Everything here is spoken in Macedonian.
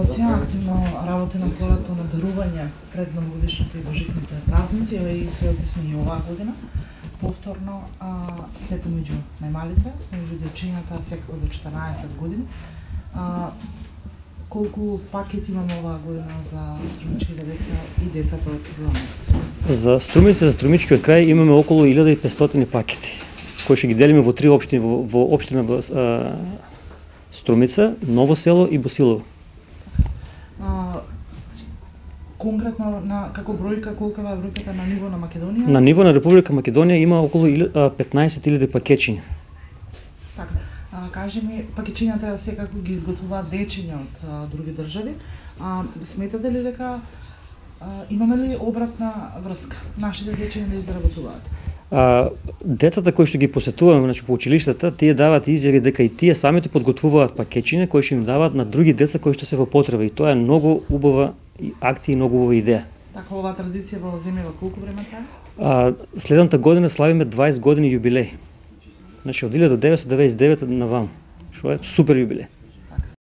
организација активно работи на полето на дарување пред новогодишните и божитните празници, еве и сведоци сме и оваа година. Повторно, а, сте помеѓу најмалите, помеѓу дечињата секако до 14 години. А, колку пакети имаме оваа година за струмичките деца и децата од руралните За струмици за Струмичкиот крај имаме околу 1500 пакети кои ќе ги делиме во три општини во, во општина во а, Струмица, Ново село и Босилово. А, конкретно на како бројка колка е бројката на ниво на Македонија? На ниво на Република Македонија има околу 15.000 пакетчиња. Така. А, кажи ми, пакетчињата секако ги изготвуваат дечиња од а, други држави. А, сметате ли дека а, имаме ли обратна врска? Нашите дечиња да изработуваат? А, децата кои што ги посетуваме значи, по училиштата, тие даваат изјави дека и тие самите подготвуваат пакетчиња кои што им даваат на други деца кои што се во потреба и тоа е многу убава акција и многу убава идеја. Така оваа традиција во земјава колку време трае? А, следната година славиме 20 години јубилеј. Значи од 1999 на вам, што е супер јубилеј.